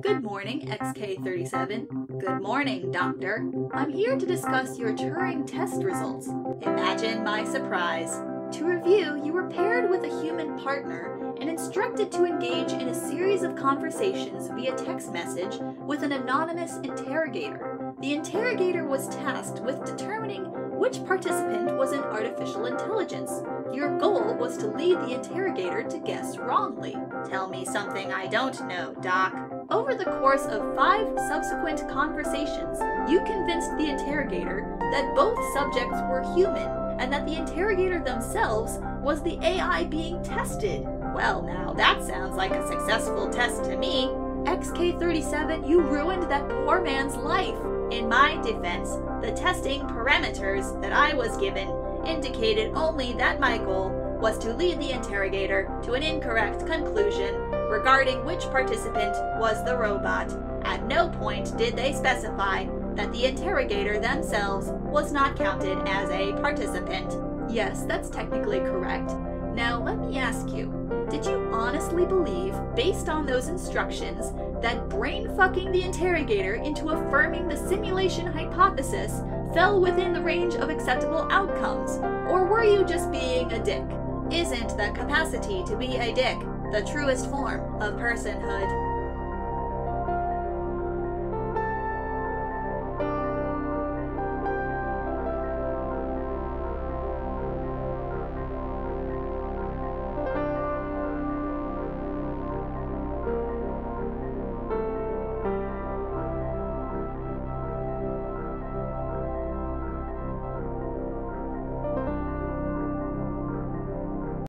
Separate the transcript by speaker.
Speaker 1: Good morning, XK37. Good morning, Doctor. I'm here to discuss your Turing test results. Imagine my surprise. To review, you were paired with a human partner and instructed to engage in a series of conversations via text message with an anonymous interrogator. The interrogator was tasked with determining which participant was an artificial intelligence. Your goal was to lead the interrogator to guess wrongly. Tell me something I don't know, Doc. Over the course of five subsequent conversations, you convinced the interrogator that both subjects were human and that the interrogator themselves was the AI being tested. Well, now that sounds like a successful test to me. XK37, you ruined that poor man's life. In my defense, the testing parameters that I was given indicated only that my goal was to lead the interrogator to an incorrect conclusion regarding which participant was the robot. At no point did they specify that the interrogator themselves was not counted as a participant. Yes, that's technically correct. Now, let me ask you did you honestly believe, based on those instructions, that brain fucking the interrogator into affirming the simulation hypothesis fell within the range of acceptable outcomes? Or were you just being a dick? Isn't the capacity to be a dick the truest form of personhood?